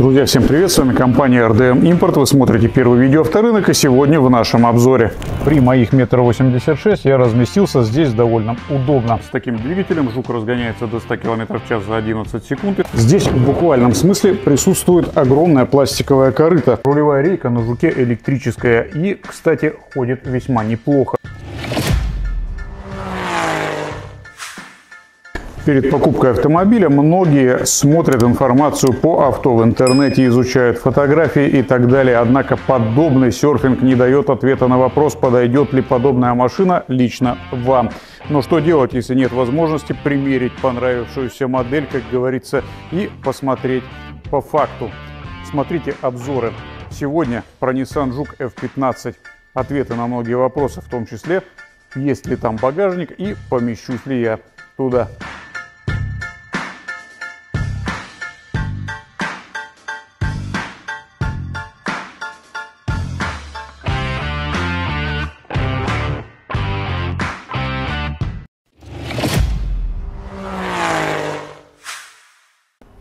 Друзья, всем привет! С вами компания RDM Import. Вы смотрите первый видео авторынок и сегодня в нашем обзоре. При моих метр восемьдесят я разместился здесь довольно удобно. С таким двигателем жук разгоняется до 100 км в час за 11 секунд. Здесь в буквальном смысле присутствует огромная пластиковая корыта. Рулевая рейка на жуке электрическая и, кстати, ходит весьма неплохо. Перед покупкой автомобиля многие смотрят информацию по авто в интернете, изучают фотографии и так далее. Однако подобный серфинг не дает ответа на вопрос, подойдет ли подобная машина лично вам. Но что делать, если нет возможности примерить понравившуюся модель, как говорится, и посмотреть по факту. Смотрите обзоры. Сегодня про Nissan Juke F15. Ответы на многие вопросы, в том числе, есть ли там багажник и помещусь ли я туда.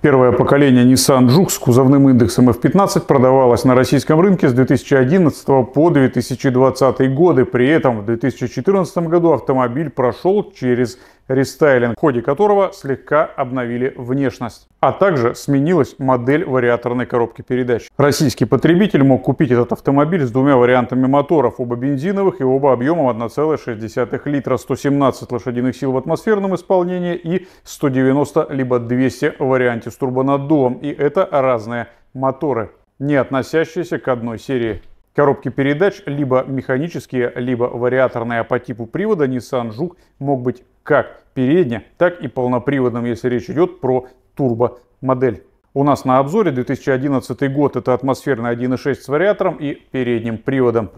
Первое поколение Nissan Juke с кузовным индексом F15 продавалось на российском рынке с 2011 по 2020 годы. При этом в 2014 году автомобиль прошел через рестайлинг, в ходе которого слегка обновили внешность. А также сменилась модель вариаторной коробки передач. Российский потребитель мог купить этот автомобиль с двумя вариантами моторов, оба бензиновых и оба объемом 1,6 литра, 117 лошадиных сил в атмосферном исполнении и 190 либо 200 в варианте с турбонаддувом. И это разные моторы, не относящиеся к одной серии. Коробки передач либо механические, либо вариаторные по типу привода Nissan Juke мог быть как передне, так и полноприводным, если речь идет про турбо-модель. У нас на обзоре 2011 год это атмосферный 1.6 с вариатором и передним приводом.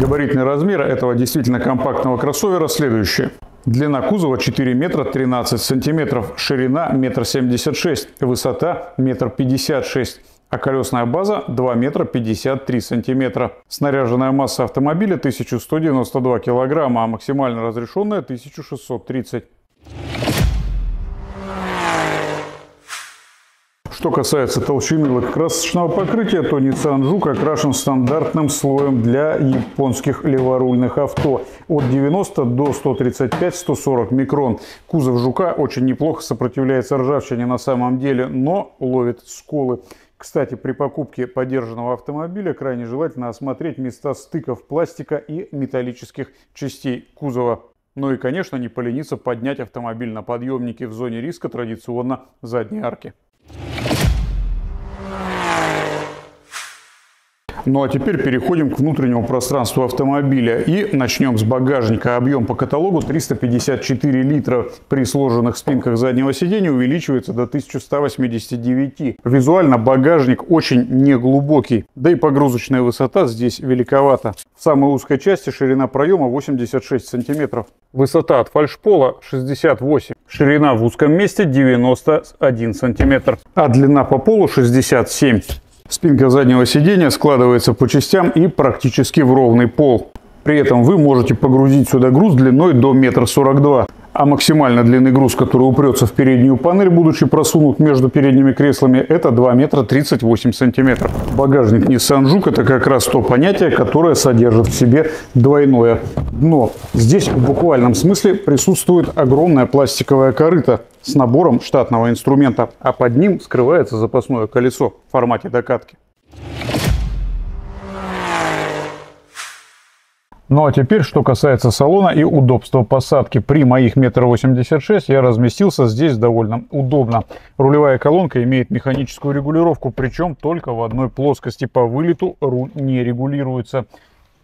Габаритный размер этого действительно компактного кроссовера следующие. Длина кузова 4 метра 13 сантиметров, ширина 1,76 м, высота 1,56 м а колесная база 2 метра 53 сантиметра. Снаряженная масса автомобиля 1192 килограмма, а максимально разрешенная 1630. Что касается толщины лакокрасочного покрытия, то Nissan Juke окрашен стандартным слоем для японских леворульных авто от 90 до 135-140 микрон. Кузов Жука очень неплохо сопротивляется ржавчине на самом деле, но ловит сколы. Кстати, при покупке подержанного автомобиля крайне желательно осмотреть места стыков пластика и металлических частей кузова. Ну и, конечно, не полениться поднять автомобиль на подъемнике в зоне риска традиционно задней арки. Ну а теперь переходим к внутреннему пространству автомобиля и начнем с багажника. Объем по каталогу 354 литра. При сложенных спинках заднего сиденья увеличивается до 1189. Визуально багажник очень неглубокий, да и погрузочная высота здесь великовата. В самой узкой части ширина проема 86 сантиметров. Высота от фальшпола 68. Ширина в узком месте 91 сантиметр. А длина по полу 67. Спинка заднего сидения складывается по частям и практически в ровный пол. При этом вы можете погрузить сюда груз длиной до 1,42 м. А максимально длинный груз, который упрется в переднюю панель, будучи просунут между передними креслами, это 2 метра 38 сантиметров. Багажник Nissan Juke это как раз то понятие, которое содержит в себе двойное дно. Здесь в буквальном смысле присутствует огромная пластиковая корыта с набором штатного инструмента, а под ним скрывается запасное колесо в формате докатки. Ну а теперь, что касается салона и удобства посадки. При моих метр восемьдесят я разместился здесь довольно удобно. Рулевая колонка имеет механическую регулировку, причем только в одной плоскости. По вылету руль не регулируется.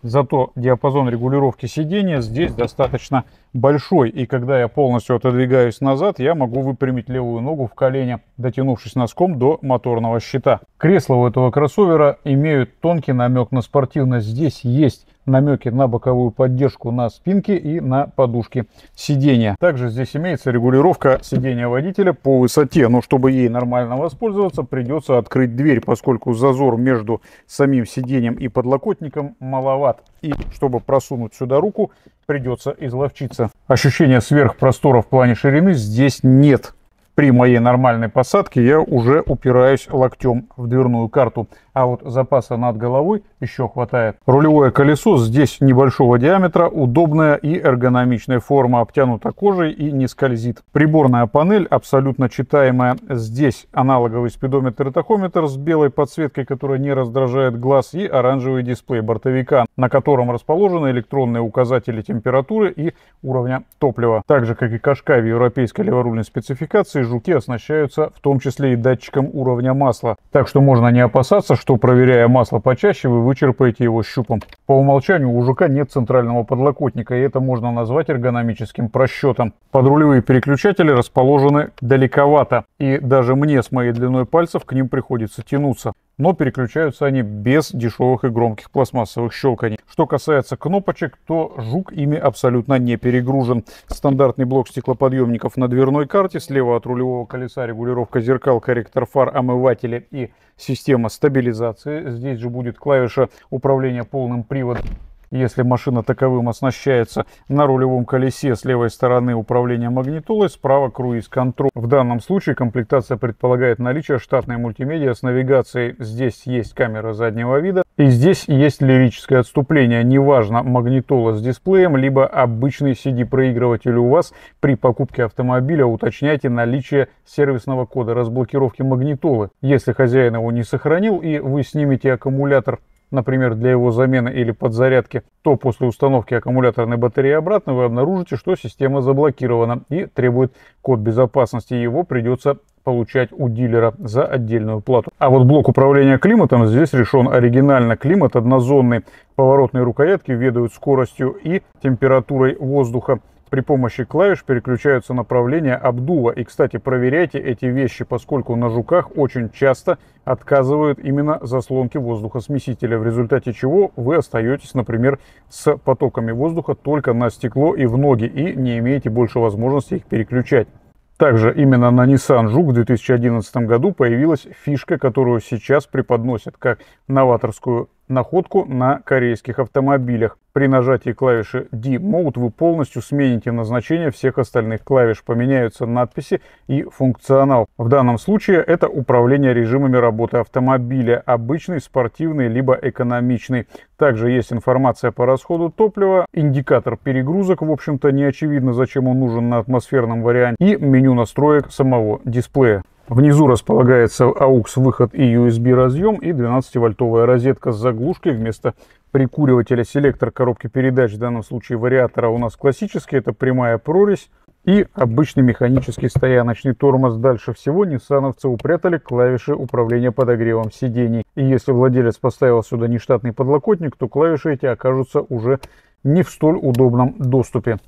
Зато диапазон регулировки сидения здесь достаточно большой. И когда я полностью отодвигаюсь назад, я могу выпрямить левую ногу в колене, дотянувшись носком до моторного щита. Кресла у этого кроссовера имеют тонкий намек на спортивность. Здесь есть намеки на боковую поддержку на спинке и на подушке сидения. Также здесь имеется регулировка сидения водителя по высоте, но чтобы ей нормально воспользоваться, придется открыть дверь, поскольку зазор между самим сиденьем и подлокотником маловат. И чтобы просунуть сюда руку, придется изловчиться. Ощущения сверхпростора в плане ширины здесь нет. При моей нормальной посадке я уже упираюсь локтем в дверную карту а вот запаса над головой еще хватает. Рулевое колесо здесь небольшого диаметра, удобная и эргономичная форма, обтянута кожей и не скользит. Приборная панель абсолютно читаемая. Здесь аналоговый спидометр и тахометр с белой подсветкой, которая не раздражает глаз, и оранжевый дисплей бортовика, на котором расположены электронные указатели температуры и уровня топлива. Так же, как и Кашкай в европейской леворульной спецификации, жуки оснащаются в том числе и датчиком уровня масла. Так что можно не опасаться, что проверяя масло почаще, вы вычерпаете его щупом. По умолчанию у жука нет центрального подлокотника, и это можно назвать эргономическим просчетом. Подрулевые переключатели расположены далековато, и даже мне с моей длиной пальцев к ним приходится тянуться. Но переключаются они без дешевых и громких пластмассовых щелканий. Что касается кнопочек, то жук ими абсолютно не перегружен. Стандартный блок стеклоподъемников на дверной карте, слева от рулевого колеса регулировка зеркал, корректор фар, омыватели и система стабилизации. Здесь же будет клавиша управления полным приводом если машина таковым оснащается. На рулевом колесе с левой стороны управление магнитолой, справа круиз-контроль. В данном случае комплектация предполагает наличие штатной мультимедиа с навигацией. Здесь есть камера заднего вида и здесь есть лирическое отступление. Неважно, магнитола с дисплеем, либо обычный CD-проигрыватель у вас. При покупке автомобиля уточняйте наличие сервисного кода разблокировки магнитолы. Если хозяин его не сохранил и вы снимете аккумулятор например, для его замены или подзарядки, то после установки аккумуляторной батареи обратно вы обнаружите, что система заблокирована и требует код безопасности. Его придется получать у дилера за отдельную плату. А вот блок управления климатом здесь решен оригинально. Климат однозонный. Поворотные рукоятки ведают скоростью и температурой воздуха. При помощи клавиш переключаются направления обдува. И, кстати, проверяйте эти вещи, поскольку на жуках очень часто отказывают именно заслонки воздухосмесителя, в результате чего вы остаетесь, например, с потоками воздуха только на стекло и в ноги и не имеете больше возможности их переключать. Также именно на Nissan Juke в 2011 году появилась фишка, которую сейчас преподносят как новаторскую находку на корейских автомобилях. При нажатии клавиши D-Mode вы полностью смените назначение всех остальных клавиш, поменяются надписи и функционал. В данном случае это управление режимами работы автомобиля, обычный, спортивный, либо экономичный. Также есть информация по расходу топлива, индикатор перегрузок, в общем-то не очевидно зачем он нужен на атмосферном варианте, и меню настроек самого дисплея. Внизу располагается AUX выход и USB разъем и 12-вольтовая розетка с заглушкой вместо прикуривателя. Селектор коробки передач, в данном случае вариатора у нас классический, это прямая прорезь. И обычный механический стояночный тормоз. Дальше всего ниссановцы упрятали клавиши управления подогревом сидений. И если владелец поставил сюда нештатный подлокотник, то клавиши эти окажутся уже не в столь удобном доступе.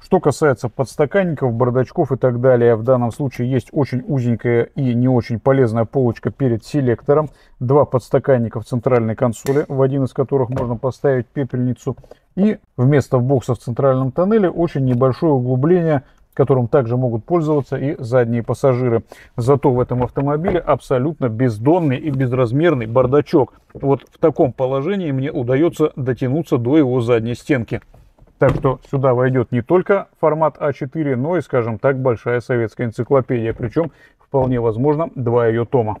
Что касается подстаканников, бардачков и так далее, в данном случае есть очень узенькая и не очень полезная полочка перед селектором. Два подстаканника в центральной консоли, в один из которых можно поставить пепельницу. И вместо бокса в центральном тоннеле очень небольшое углубление, которым также могут пользоваться и задние пассажиры. Зато в этом автомобиле абсолютно бездонный и безразмерный бардачок. Вот в таком положении мне удается дотянуться до его задней стенки. Так что сюда войдет не только формат А4, но и, скажем так, большая советская энциклопедия. Причем, вполне возможно, два ее тома.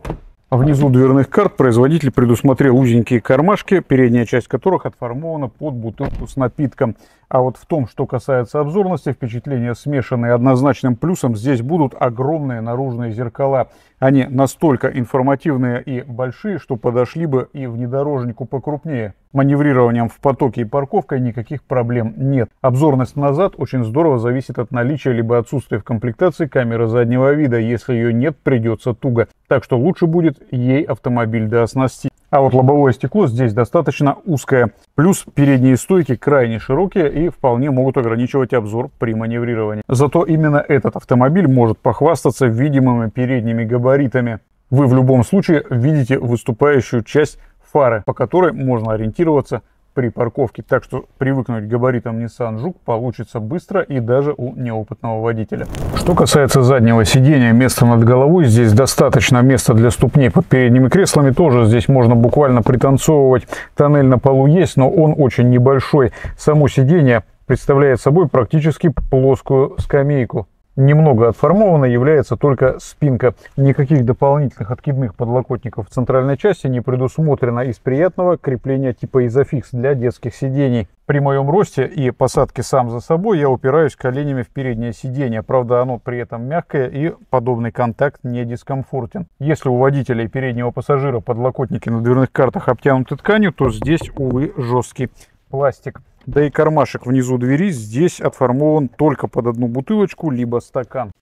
Внизу дверных карт производитель предусмотрел узенькие кармашки, передняя часть которых отформована под бутылку с напитком. А вот в том, что касается обзорности, впечатления смешанные. Однозначным плюсом здесь будут огромные наружные зеркала. Они настолько информативные и большие, что подошли бы и внедорожнику покрупнее. Маневрированием в потоке и парковкой никаких проблем нет. Обзорность назад очень здорово зависит от наличия либо отсутствия в комплектации камеры заднего вида. Если ее нет, придется туго. Так что лучше будет ей автомобиль дооснастить. А вот лобовое стекло здесь достаточно узкое. Плюс передние стойки крайне широкие и вполне могут ограничивать обзор при маневрировании. Зато именно этот автомобиль может похвастаться видимыми передними габаритами. Вы в любом случае видите выступающую часть фары, по которой можно ориентироваться при парковке. Так что привыкнуть к габаритам Nissan Juke получится быстро и даже у неопытного водителя. Что касается заднего сидения, места над головой, здесь достаточно места для ступней под передними креслами. Тоже здесь можно буквально пританцовывать. Тоннель на полу есть, но он очень небольшой. Само сиденье представляет собой практически плоскую скамейку. Немного отформована, является только спинка. Никаких дополнительных откидных подлокотников в центральной части не предусмотрено из приятного крепления типа изофикс для детских сидений. При моем росте и посадке сам за собой я упираюсь коленями в переднее сиденье. Правда, оно при этом мягкое и подобный контакт не дискомфортен. Если у водителя и переднего пассажира подлокотники на дверных картах обтянуты тканью, то здесь, увы, жесткий пластик. Да и кармашек внизу двери здесь отформован только под одну бутылочку, либо стакан.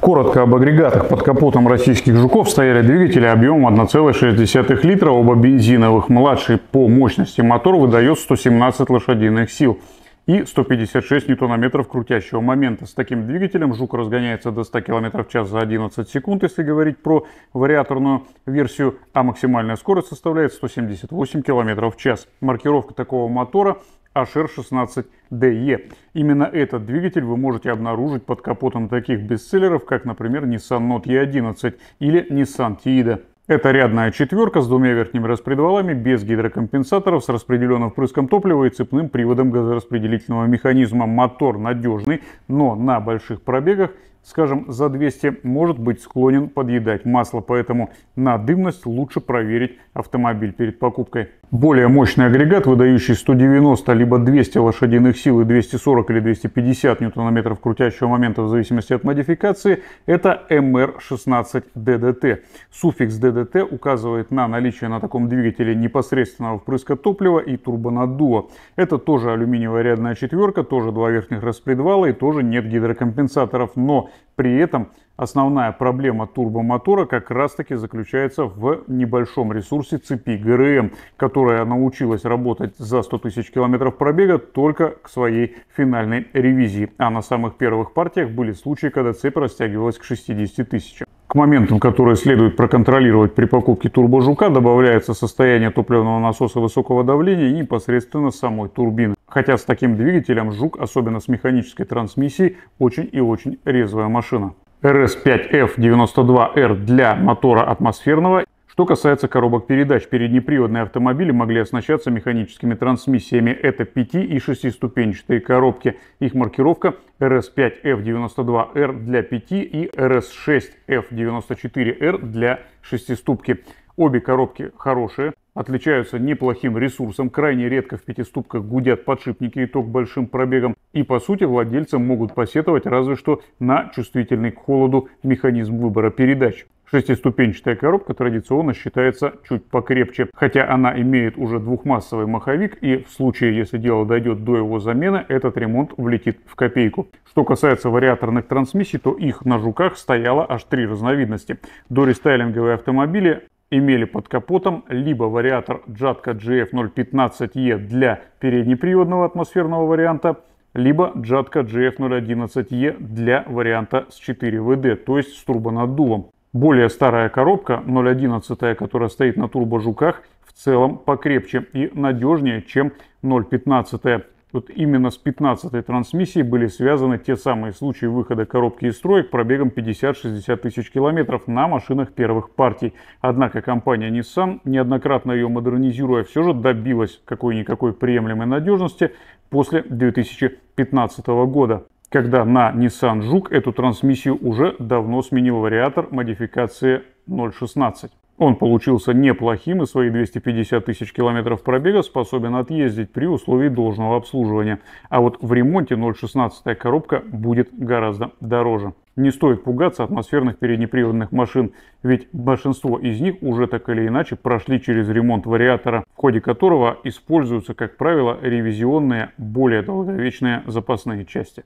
Коротко об агрегатах. Под капотом российских «Жуков» стояли двигатели объемом 1,6 литра, оба бензиновых. Младший по мощности мотор выдает 117 лошадиных сил и 156 ньютонометров крутящего момента. С таким двигателем «Жук» разгоняется до 100 км в час за 11 секунд, если говорить про вариаторную версию, а максимальная скорость составляет 178 км в час. Маркировка такого мотора HR16DE. Именно этот двигатель вы можете обнаружить под капотом таких бестселлеров, как, например, Nissan Note E11 или Nissan Tiida. Это рядная четверка с двумя верхними распредвалами, без гидрокомпенсаторов, с распределенным впрыском топлива и цепным приводом газораспределительного механизма. Мотор надежный, но на больших пробегах скажем, за 200 может быть склонен подъедать масло, поэтому на дымность лучше проверить автомобиль перед покупкой. Более мощный агрегат, выдающий 190 либо 200 лошадиных сил и 240 или 250 ньютонометров крутящего момента в зависимости от модификации, это MR16DDT. Суффикс DDT указывает на наличие на таком двигателе непосредственного впрыска топлива и турбонаддува. Это тоже алюминиевая рядная четверка, тоже два верхних распредвала и тоже нет гидрокомпенсаторов, но при этом основная проблема турбомотора как раз таки заключается в небольшом ресурсе цепи ГРМ, которая научилась работать за 100 тысяч километров пробега только к своей финальной ревизии. А на самых первых партиях были случаи, когда цепь растягивалась к 60 тысячам. К моментам, которые следует проконтролировать при покупке турбожука, добавляется состояние топливного насоса высокого давления и непосредственно самой турбины. Хотя с таким двигателем Жук, особенно с механической трансмиссией, очень и очень резвая машина. RS5F92R для мотора атмосферного что касается коробок передач, переднеприводные автомобили могли оснащаться механическими трансмиссиями. Это 5 и 6-ступенчатые коробки. Их маркировка RS5F92R для 5 и RS6F94R для 6 ступки. Обе коробки хорошие, отличаются неплохим ресурсом, крайне редко в пятиступках гудят подшипники и ток большим пробегом, и по сути владельцы могут посетовать разве что на чувствительный к холоду механизм выбора передач. Шестиступенчатая коробка традиционно считается чуть покрепче, хотя она имеет уже двухмассовый маховик и в случае, если дело дойдет до его замены, этот ремонт влетит в копейку. Что касается вариаторных трансмиссий, то их на жуках стояло аж три разновидности. Дорестайлинговые автомобили имели под капотом либо вариатор Jatka GF015E для переднеприводного атмосферного варианта, либо Jatka GF011E для варианта с 4WD, то есть с турбонаддувом. Более старая коробка 0.11, которая стоит на турбожуках, в целом покрепче и надежнее, чем 0.15. Вот именно с 15-й трансмиссией были связаны те самые случаи выхода коробки из строек пробегом 50-60 тысяч километров на машинах первых партий. Однако компания Nissan, неоднократно ее модернизируя, все же добилась какой-никакой приемлемой надежности после 2015 года когда на Nissan Juke эту трансмиссию уже давно сменил вариатор модификации 0.16. Он получился неплохим и свои 250 тысяч километров пробега способен отъездить при условии должного обслуживания. А вот в ремонте 0.16 коробка будет гораздо дороже. Не стоит пугаться атмосферных переднеприводных машин, ведь большинство из них уже так или иначе прошли через ремонт вариатора, в ходе которого используются, как правило, ревизионные, более долговечные запасные части.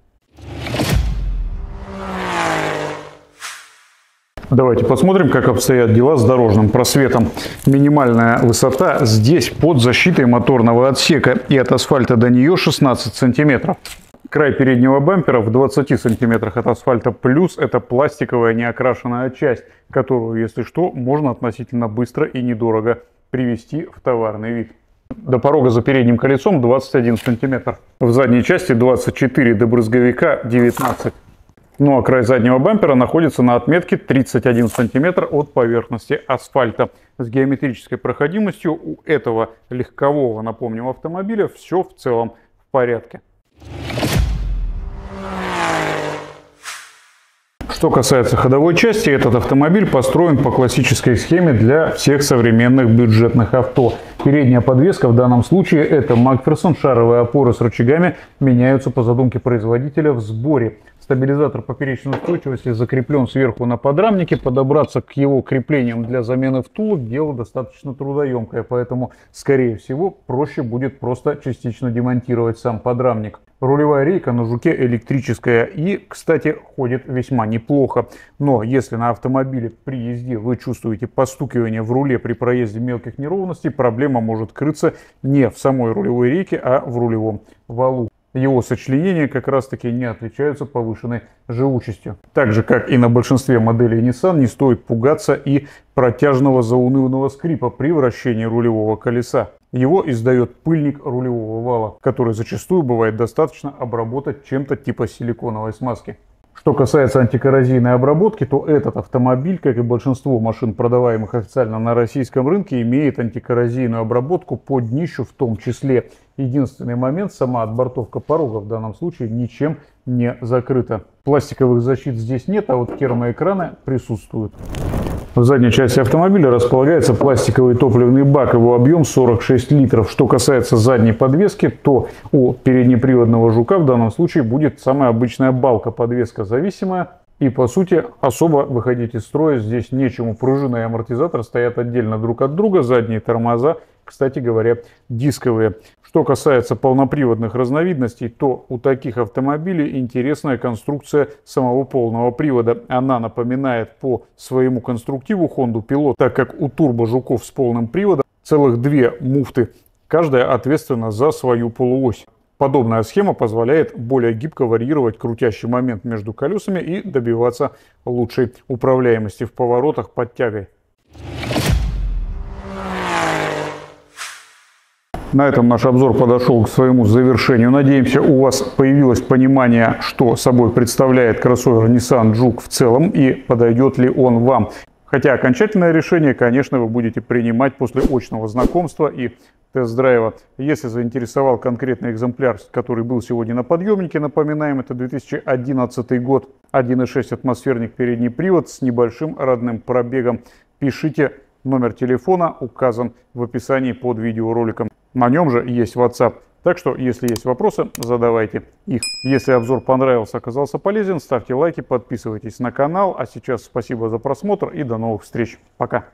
Давайте посмотрим, как обстоят дела с дорожным просветом. Минимальная высота здесь под защитой моторного отсека и от асфальта до нее 16 сантиметров. Край переднего бампера в 20 сантиметрах от асфальта, плюс это пластиковая неокрашенная часть, которую, если что, можно относительно быстро и недорого привести в товарный вид. До порога за передним колесом 21 сантиметр. В задней части 24, до брызговика 19 ну а край заднего бампера находится на отметке 31 см от поверхности асфальта. С геометрической проходимостью у этого легкового, напомним, автомобиля все в целом в порядке. Что касается ходовой части, этот автомобиль построен по классической схеме для всех современных бюджетных авто. Передняя подвеска в данном случае это Макферсон, шаровые опоры с рычагами меняются по задумке производителя в сборе. Стабилизатор поперечной устойчивости закреплен сверху на подрамнике. Подобраться к его креплениям для замены втулок дело достаточно трудоемкое, поэтому, скорее всего, проще будет просто частично демонтировать сам подрамник. Рулевая рейка на жуке электрическая и, кстати, ходит весьма неплохо. Но если на автомобиле при езде вы чувствуете постукивание в руле при проезде мелких неровностей, проблема может крыться не в самой рулевой рейке, а в рулевом валу его сочленения как раз таки не отличаются повышенной живучестью. Так же, как и на большинстве моделей Nissan, не стоит пугаться и протяжного заунывного скрипа при вращении рулевого колеса. Его издает пыльник рулевого вала, который зачастую бывает достаточно обработать чем-то типа силиконовой смазки. Что касается антикоррозийной обработки, то этот автомобиль, как и большинство машин, продаваемых официально на российском рынке, имеет антикоррозийную обработку по днищу в том числе. Единственный момент, сама отбортовка порога в данном случае ничем не закрыта. Пластиковых защит здесь нет, а вот термоэкраны присутствуют. В задней части автомобиля располагается пластиковый топливный бак, его объем 46 литров. Что касается задней подвески, то у переднеприводного жука в данном случае будет самая обычная балка подвеска зависимая. И по сути особо выходить из строя здесь нечему. Пружина и амортизатор стоят отдельно друг от друга, задние тормоза кстати говоря, дисковые. Что касается полноприводных разновидностей, то у таких автомобилей интересная конструкция самого полного привода. Она напоминает по своему конструктиву Honda Pilot, так как у турбо-жуков с полным приводом целых две муфты, каждая ответственна за свою полуось. Подобная схема позволяет более гибко варьировать крутящий момент между колесами и добиваться лучшей управляемости в поворотах под тягой. На этом наш обзор подошел к своему завершению. Надеемся, у вас появилось понимание, что собой представляет кроссовер Nissan Juke в целом и подойдет ли он вам. Хотя окончательное решение, конечно, вы будете принимать после очного знакомства и тест-драйва. Если заинтересовал конкретный экземпляр, который был сегодня на подъемнике, напоминаем, это 2011 год, 1.6 атмосферник передний привод с небольшим родным пробегом. Пишите, номер телефона указан в описании под видеороликом. На нем же есть WhatsApp. Так что, если есть вопросы, задавайте их. Если обзор понравился, оказался полезен, ставьте лайки, подписывайтесь на канал. А сейчас спасибо за просмотр и до новых встреч. Пока.